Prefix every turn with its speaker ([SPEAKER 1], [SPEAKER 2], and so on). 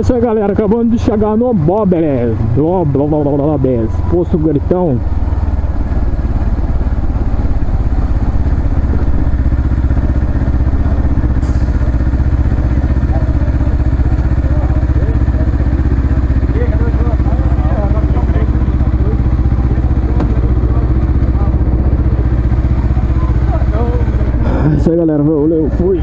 [SPEAKER 1] isso aí, galera. acabando de chegar no Bobelés. Bobelés. Poço Gritão. É Isso aí, galera. Valeu, fui.